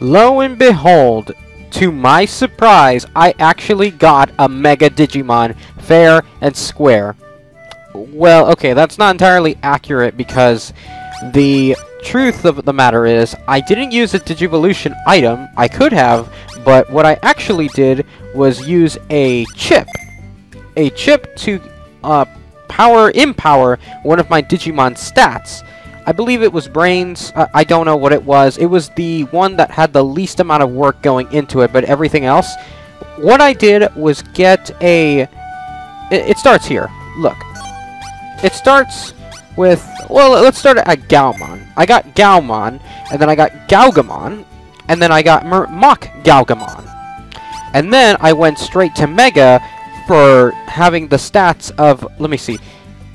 Lo and behold, to my surprise, I actually got a Mega Digimon, fair and square. Well, okay, that's not entirely accurate because the truth of the matter is, I didn't use a Digivolution item. I could have, but what I actually did was use a chip. A chip to uh, power, empower one of my Digimon stats. I believe it was Brains. Uh, I don't know what it was. It was the one that had the least amount of work going into it, but everything else. What I did was get a... It, it starts here. Look. It starts with... Well, let's start at Gaomon. I got Gaomon, and then I got Gaogamon, and then I got Mer Mach Gaogamon. And then I went straight to Mega for having the stats of... Let me see.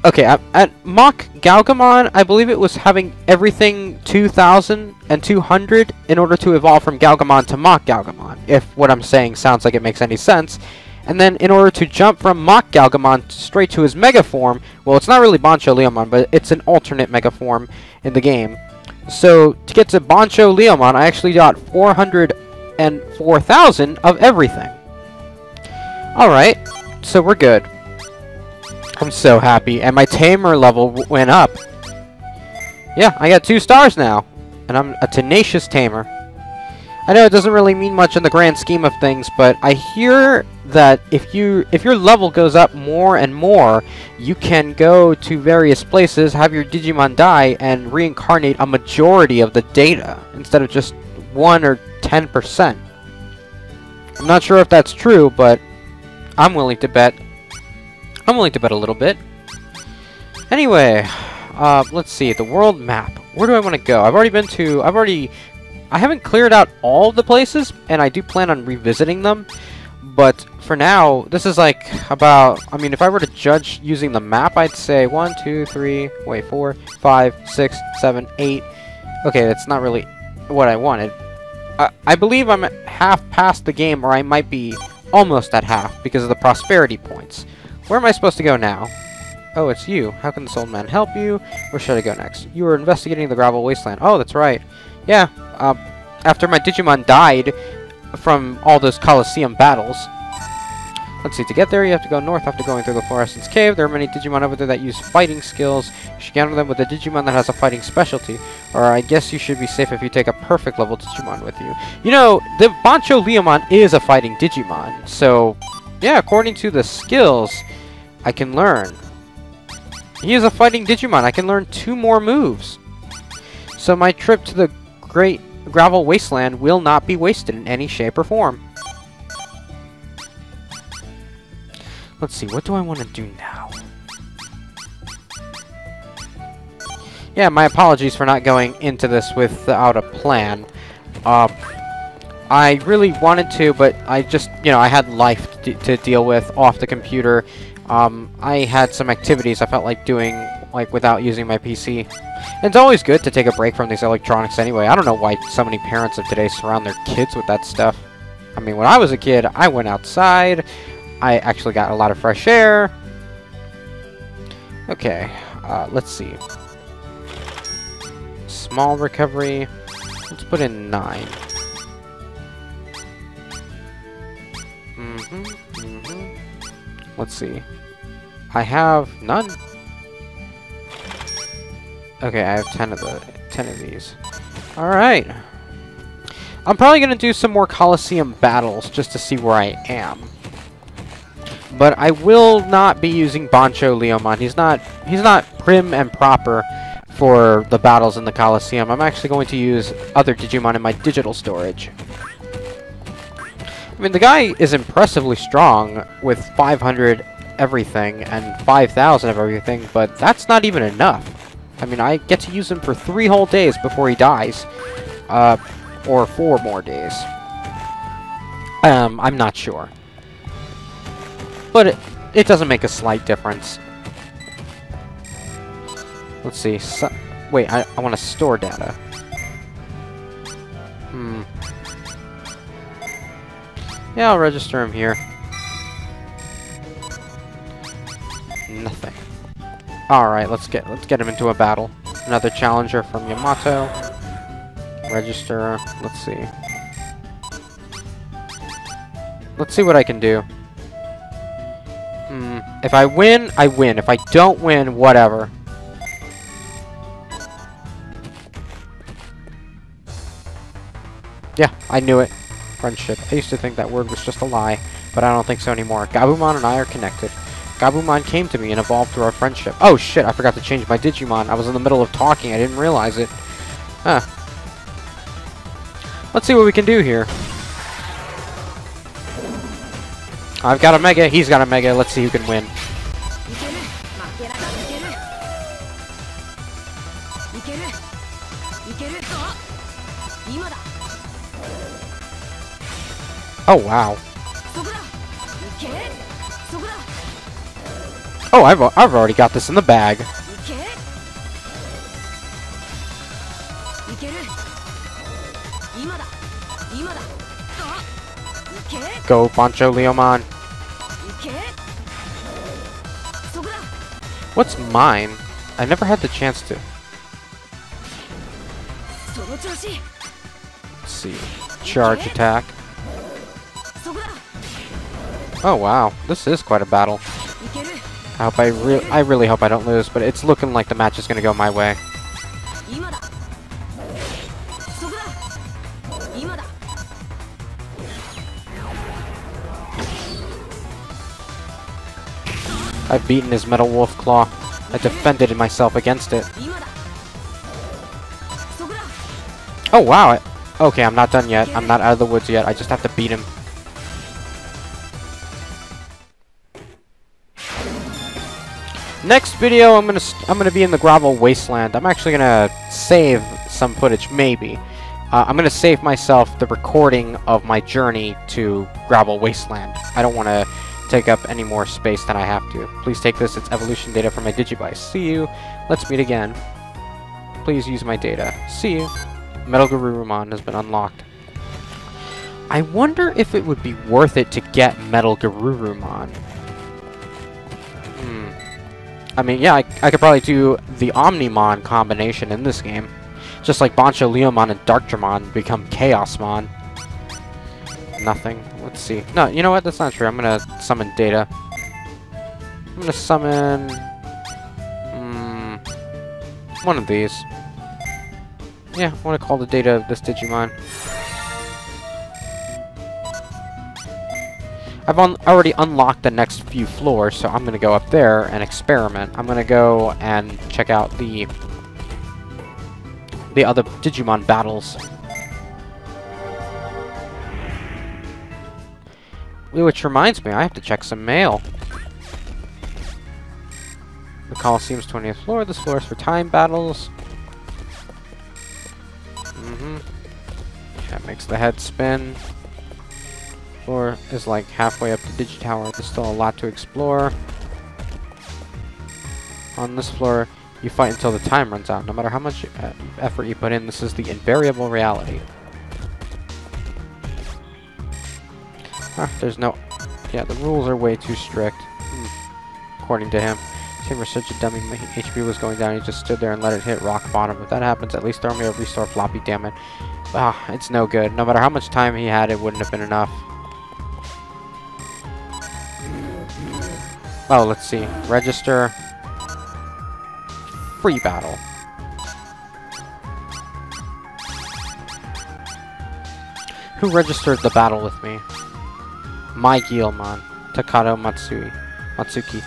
Okay, at, at Mach Gaogamon, I believe it was having everything 2,000 and 200 in order to evolve from Gaogamon to Mach Gaogamon, if what I'm saying sounds like it makes any sense. And then in order to jump from Mach Gaogamon straight to his Mega form, well, it's not really Bancho Leomon, but it's an alternate Mega form in the game. So, to get to Bancho Leomon, I actually got 404,000 of everything. Alright, so we're good. I'm so happy. And my tamer level went up. Yeah, I got two stars now. And I'm a tenacious tamer. I know it doesn't really mean much in the grand scheme of things, but I hear that if you if your level goes up more and more, you can go to various places, have your Digimon die, and reincarnate a majority of the data instead of just 1 or 10%. I'm not sure if that's true, but I'm willing to bet I'm willing to bet a little bit. Anyway, uh, let's see, the world map. Where do I want to go? I've already been to, I've already, I haven't cleared out all the places, and I do plan on revisiting them. But for now, this is like about, I mean, if I were to judge using the map, I'd say one, two, three, wait, four, five, six, seven, eight. Okay, that's not really what I wanted. I, I believe I'm half past the game, or I might be almost at half because of the prosperity points. Where am I supposed to go now? Oh, it's you. How can this old man help you? Where should I go next? You were investigating the gravel wasteland. Oh, that's right. Yeah, uh, after my Digimon died from all those Colosseum battles. Let's see, to get there you have to go north after going through the Fluorescence Cave. There are many Digimon over there that use fighting skills. You should counter them with a Digimon that has a fighting specialty. Or I guess you should be safe if you take a perfect level Digimon with you. You know, the Bancho Leomon is a fighting Digimon. So, yeah, according to the skills, I can learn. He is a fighting Digimon. I can learn two more moves. So my trip to the Great Gravel Wasteland will not be wasted in any shape or form. Let's see, what do I want to do now? Yeah, my apologies for not going into this without a plan. Uh, I really wanted to, but I just, you know, I had life to, to deal with off the computer. Um, I had some activities I felt like doing, like, without using my PC. And it's always good to take a break from these electronics anyway. I don't know why so many parents of today surround their kids with that stuff. I mean, when I was a kid, I went outside. I actually got a lot of fresh air. Okay, uh, let's see. Small recovery. Let's put in 9. Mm-hmm, mm-hmm. Let's see. I have none. Okay, I have 10 of the 10 of these. Alright. I'm probably going to do some more Colosseum battles just to see where I am. But I will not be using Bancho Leomon. He's not he's not prim and proper for the battles in the Colosseum. I'm actually going to use other Digimon in my digital storage. I mean, the guy is impressively strong with 500 everything and 5,000 of everything, but that's not even enough. I mean, I get to use him for three whole days before he dies. Uh, or four more days. Um, I'm not sure. But it, it doesn't make a slight difference. Let's see. So, wait, I, I want to store data. Hmm. Yeah, I'll register him here. Nothing. Alright, let's get let's get him into a battle. Another challenger from Yamato. Register, let's see. let's see what I can do. Hmm, if I win, I win. If I don't win, whatever. Yeah, I knew it. Friendship. I used to think that word was just a lie, but I don't think so anymore. Gabumon and I are connected. Gabumon came to me and evolved through our friendship. Oh shit, I forgot to change my Digimon. I was in the middle of talking, I didn't realize it. Huh. Let's see what we can do here. I've got a Mega, he's got a Mega, let's see who can win. Oh, wow. Oh, I've, I've already got this in the bag. Go, Bancho Leomon. What's mine? I never had the chance to. Let's see. Charge attack. Oh wow, this is quite a battle. I hope I I really hope I don't lose, but it's looking like the match is gonna go my way. I've beaten his Metal Wolf Claw. I defended myself against it. Oh wow, okay, I'm not done yet. I'm not out of the woods yet. I just have to beat him. Next video, I'm gonna I'm gonna be in the gravel wasteland. I'm actually gonna save some footage, maybe. Uh, I'm gonna save myself the recording of my journey to gravel wasteland. I don't want to take up any more space than I have to. Please take this. It's evolution data from my Digivice. See you. Let's meet again. Please use my data. See you. Metal Garurumon has been unlocked. I wonder if it would be worth it to get Metal Garurumon. I mean, yeah, I, I could probably do the Omnimon combination in this game. Just like Bancho Leomon and Darkdramon become Chaosmon. Nothing. Let's see. No, you know what? That's not true. I'm gonna summon Data. I'm gonna summon... Hmm... One of these. Yeah, I want to call the data of this Digimon. I've un already unlocked the next few floors, so I'm going to go up there and experiment. I'm going to go and check out the the other Digimon battles. Which reminds me, I have to check some mail. The Coliseum's 20th floor. This floor is for time battles. Mm-hmm. That makes the head spin. Floor is like halfway up to Digitower. There's still a lot to explore. On this floor, you fight until the time runs out. No matter how much uh, effort you put in, this is the invariable reality. Huh, there's no... Yeah, the rules are way too strict. Hmm. According to him. Tim was such a dummy. My HP was going down. He just stood there and let it hit rock bottom. If that happens, at least throw me a restore floppy, damn it. Ah, it's no good. No matter how much time he had, it wouldn't have been enough. Oh, let's see. Register. Free battle. Who registered the battle with me? My Guilmon, Takato Matsui. Matsuki.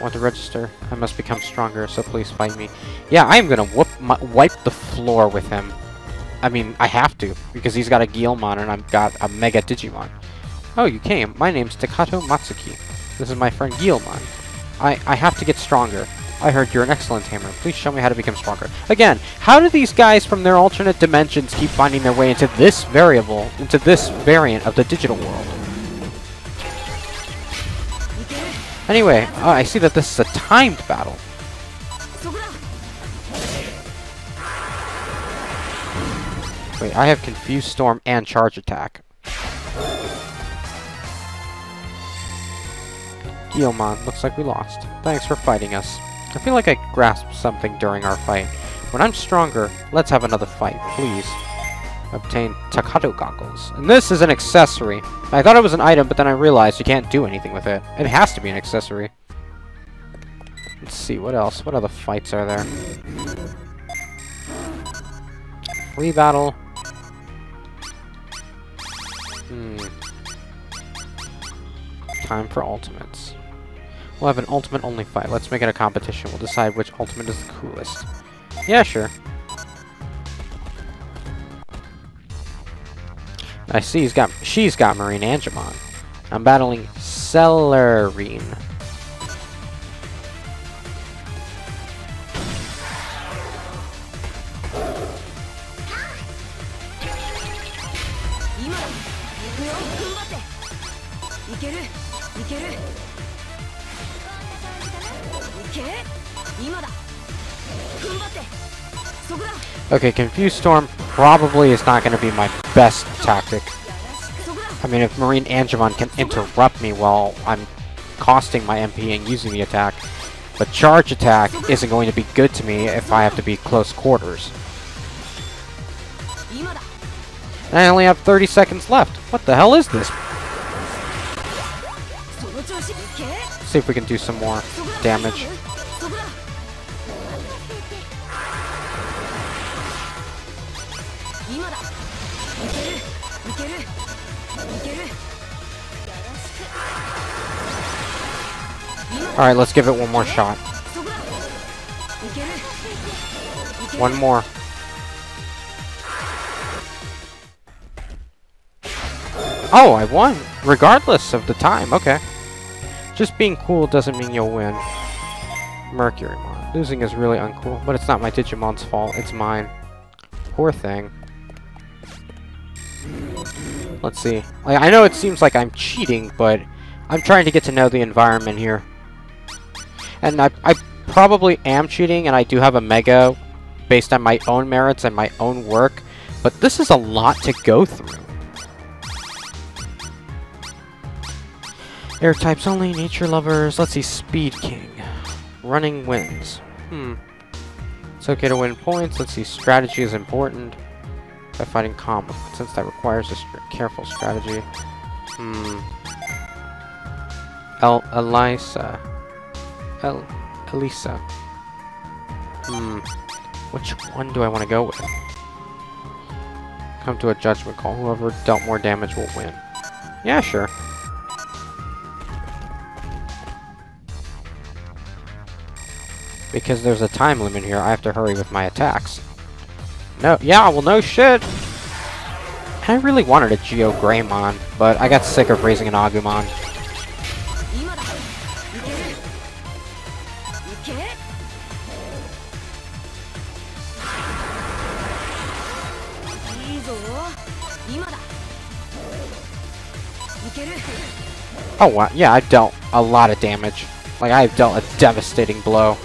Want to register? I must become stronger, so please fight me. Yeah, I am gonna whoop my, wipe the floor with him. I mean, I have to, because he's got a Guilmon and I've got a Mega Digimon. Oh, you came. My name's Takato Matsuki. This is my friend Guilmon. I, I have to get stronger. I heard you're an excellent tamer. Please show me how to become stronger. Again, how do these guys from their alternate dimensions keep finding their way into this variable, into this variant of the digital world? Anyway, uh, I see that this is a timed battle. Wait, I have Confused Storm and Charge Attack. Guilmon, looks like we lost. Thanks for fighting us. I feel like I grasped something during our fight. When I'm stronger, let's have another fight, please. Obtain Takato goggles. And this is an accessory. I thought it was an item, but then I realized you can't do anything with it. It has to be an accessory. Let's see, what else? What other fights are there? Free battle. Hmm. Time for ultimates. We'll have an ultimate-only fight. Let's make it a competition. We'll decide which ultimate is the coolest. Yeah, sure. I see he's got she's got Marine Angemon. I'm battling Celerine. Okay, Confused Storm probably is not going to be my best tactic. I mean, if Marine Angemon can interrupt me while I'm costing my MP and using the attack, but Charge Attack isn't going to be good to me if I have to be close quarters. I only have 30 seconds left. What the hell is this? see if we can do some more damage. Alright, let's give it one more shot. One more. Oh, I won! Regardless of the time, okay. Just being cool doesn't mean you'll win. Mercurymon. Losing is really uncool, but it's not my Digimon's fault, it's mine. Poor thing. Let's see. I know it seems like I'm cheating, but I'm trying to get to know the environment here. And I, I probably am cheating, and I do have a Mega based on my own merits and my own work, but this is a lot to go through. Air types only, nature lovers. Let's see, Speed King. Running wins. Hmm. It's okay to win points. Let's see, strategy is important by fighting combo, since that requires a careful strategy. Hmm. El Elisa. El Elisa. Hmm. Which one do I want to go with? Come to a judgment call. Whoever dealt more damage will win. Yeah, sure. Because there's a time limit here, I have to hurry with my attacks. No, yeah, well no shit! I really wanted a Geo Greymon, but I got sick of raising an Agumon. Oh wow, yeah, I've dealt a lot of damage. Like, I've dealt a devastating blow.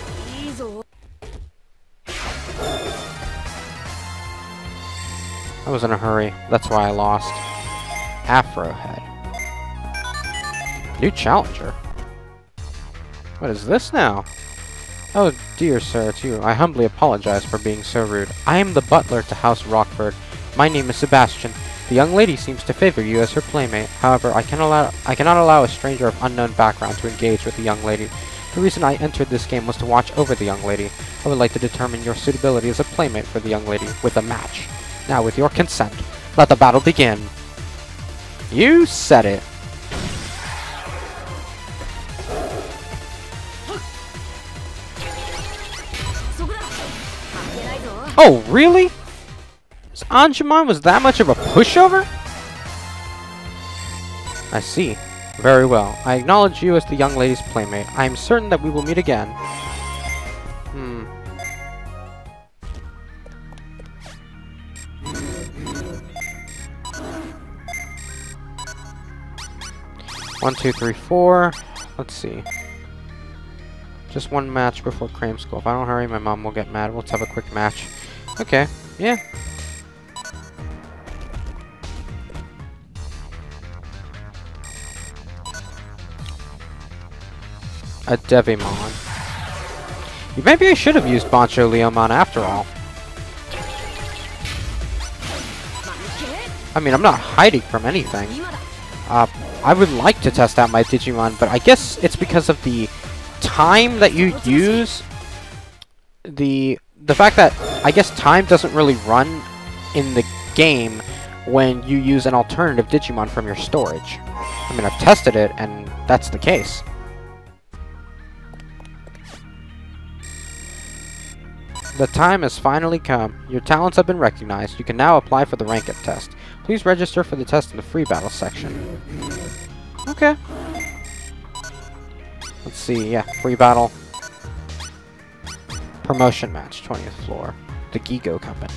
I was in a hurry. That's why I lost. Afro Head. New challenger. What is this now? Oh dear sir, it's you. I humbly apologize for being so rude. I am the butler to House Rochefort. My name is Sebastian. The young lady seems to favor you as her playmate. However, I, can allow, I cannot allow a stranger of unknown background to engage with the young lady. The reason I entered this game was to watch over the young lady. I would like to determine your suitability as a playmate for the young lady with a match. Now, with your consent, let the battle begin. You said it. Oh, really? So Angemon was that much of a pushover? I see. Very well. I acknowledge you as the young lady's playmate. I am certain that we will meet again. Hmm. One, two, three, four. Let's see. Just one match before cram school. If I don't hurry, my mom will get mad. Let's have a quick match. Okay. Yeah. A Devimon. Maybe I should have used Bancho Leomon after all. I mean, I'm not hiding from anything. Uh, I would like to test out my Digimon, but I guess it's because of the time that you use. The the fact that I guess time doesn't really run in the game when you use an alternative Digimon from your storage. I mean, I've tested it, and that's the case. The time has finally come. Your talents have been recognized. You can now apply for the rank up test. Please register for the test in the free battle section. Okay. Let's see, yeah, free battle. Promotion match, 20th floor. The Gigo Company.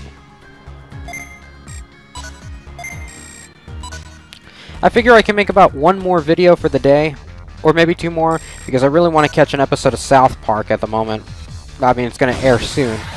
I figure I can make about one more video for the day, or maybe two more, because I really want to catch an episode of South Park at the moment. I mean, it's going to air soon. "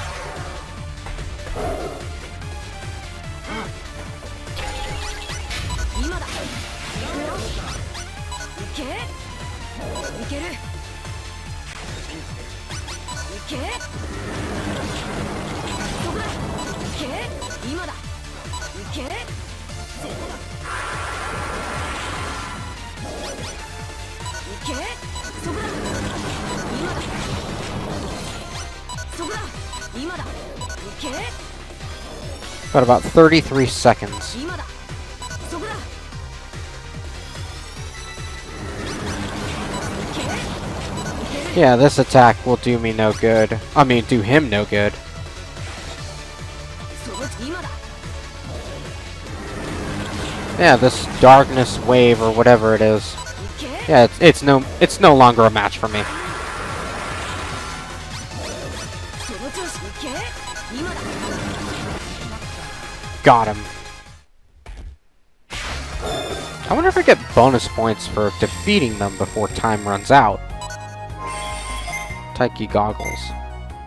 今 Got about 33 seconds. Yeah, this attack will do me no good. I mean, do him no good. Yeah, this darkness wave or whatever it is. Yeah, it's, it's no it's no longer a match for me. Got him. I wonder if I get bonus points for defeating them before time runs out. Taiki goggles.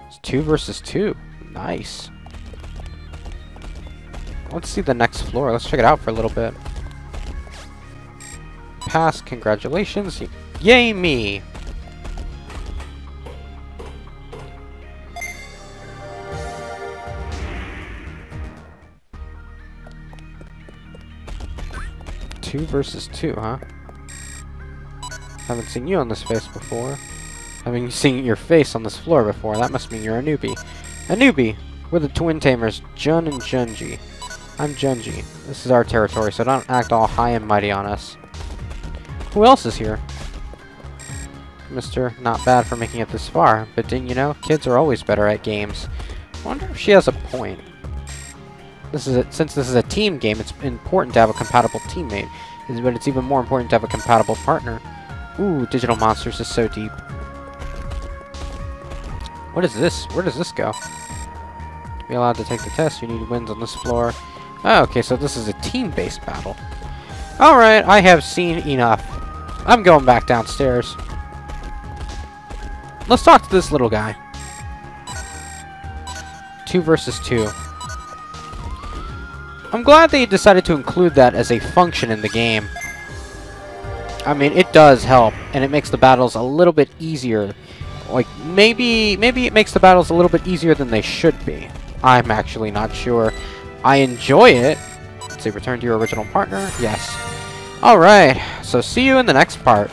It's two versus two. Nice. Let's see the next floor. Let's check it out for a little bit. Pass. Congratulations. Yay me! Two versus two, huh? Haven't seen you on this face before. Haven't seen your face on this floor before. That must mean you're a newbie. A newbie! We're the twin tamers, Jun and Junji. I'm Junji. This is our territory, so don't act all high and mighty on us. Who else is here? Mr. Not bad for making it this far, but didn't you know, kids are always better at games. wonder if she has a point. This is a, since this is a team game, it's important to have a compatible teammate, is- but it's even more important to have a compatible partner. Ooh, Digital Monsters is so deep. What is this? Where does this go? To be allowed to take the test, you need wins on this floor. Oh, okay, so this is a team-based battle. Alright, I have seen enough. I'm going back downstairs. Let's talk to this little guy. Two versus two. I'm glad they decided to include that as a function in the game. I mean, it does help, and it makes the battles a little bit easier. Like, maybe, maybe it makes the battles a little bit easier than they should be. I'm actually not sure. I enjoy it. Let's return to your original partner? Yes. Alright, so see you in the next part.